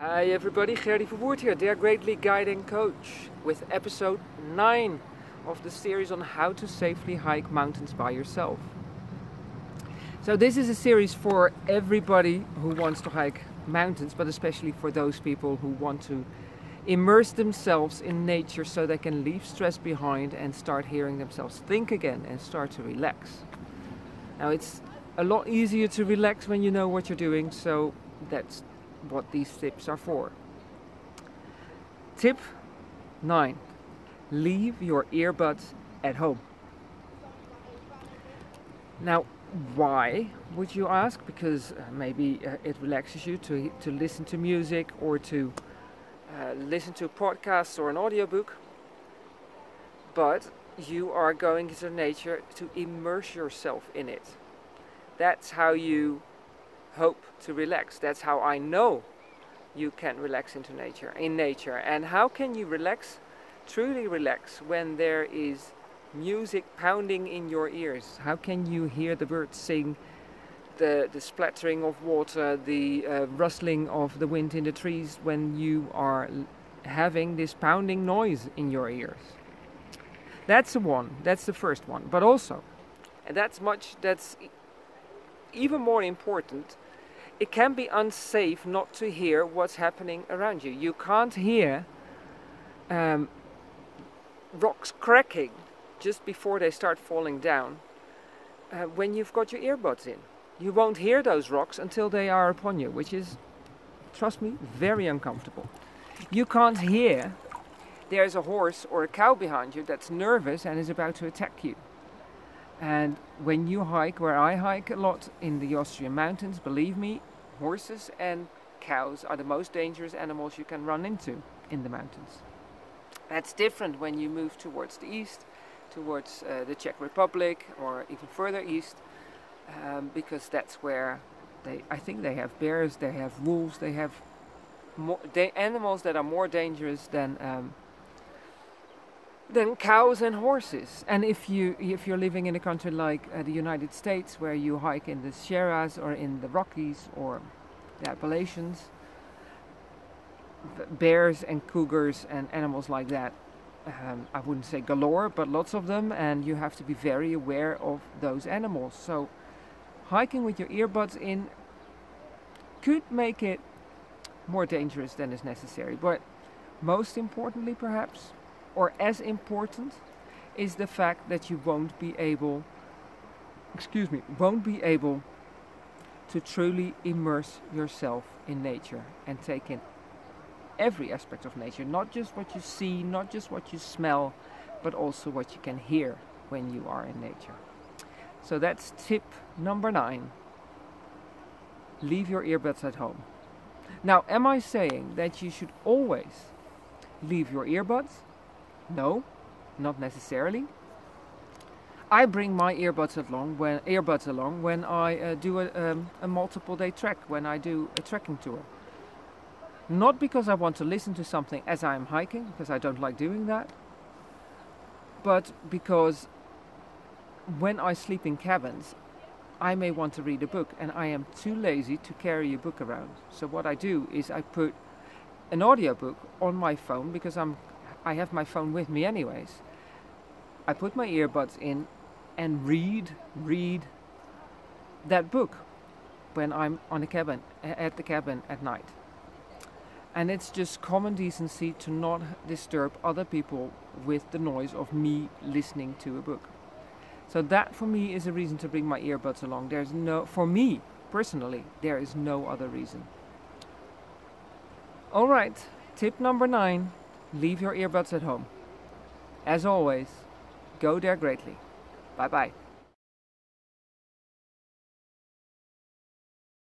Hi everybody, Gerdy Verwoerd here, Dare Greatly Guiding Coach, with episode 9 of the series on how to safely hike mountains by yourself. So this is a series for everybody who wants to hike mountains, but especially for those people who want to immerse themselves in nature so they can leave stress behind and start hearing themselves think again and start to relax. Now it's a lot easier to relax when you know what you're doing, so that's what these tips are for. Tip 9 Leave your earbuds at home. Now, why would you ask? Because uh, maybe uh, it relaxes you to, to listen to music or to uh, listen to podcasts or an audiobook. But you are going into nature to immerse yourself in it. That's how you hope to relax. That's how I know you can relax into nature, in nature. And how can you relax, truly relax, when there is music pounding in your ears? How can you hear the birds sing, the, the splattering of water, the uh, rustling of the wind in the trees when you are having this pounding noise in your ears? That's the one, that's the first one. But also, and that's much, that's even more important, it can be unsafe not to hear what's happening around you. You can't hear um, rocks cracking just before they start falling down uh, when you've got your earbuds in. You won't hear those rocks until they are upon you, which is, trust me, very uncomfortable. You can't hear there's a horse or a cow behind you that's nervous and is about to attack you. And when you hike, where I hike a lot in the Austrian mountains, believe me, horses and cows are the most dangerous animals you can run into in the mountains. That's different when you move towards the east, towards uh, the Czech Republic, or even further east, um, because that's where they. I think they have bears, they have wolves, they have more, animals that are more dangerous than. Um, than cows and horses. And if you if you're living in a country like uh, the United States, where you hike in the Sierras or in the Rockies or the Appalachians, bears and cougars and animals like that. Um, I wouldn't say galore, but lots of them, and you have to be very aware of those animals. So, hiking with your earbuds in could make it more dangerous than is necessary. But most importantly, perhaps, or as important is the fact that you won't be able excuse me won't be able to truly immerse yourself in nature and take in every aspect of nature not just what you see not just what you smell but also what you can hear when you are in nature. So that's tip number 9 leave your earbuds at home. Now am i saying that you should always leave your earbuds no, not necessarily. I bring my earbuds along when earbuds along when I uh, do a, um, a multiple day trek, when I do a trekking tour. Not because I want to listen to something as I am hiking, because I don't like doing that, but because when I sleep in cabins, I may want to read a book and I am too lazy to carry a book around. So what I do is I put an audiobook on my phone because I'm I have my phone with me anyways. I put my earbuds in and read, read that book when I'm on the cabin, at the cabin at night. And it's just common decency to not disturb other people with the noise of me listening to a book. So that for me is a reason to bring my earbuds along. There's no, for me personally, there is no other reason. All right, tip number nine leave your earbuds at home. As always, go dare greatly. Bye bye.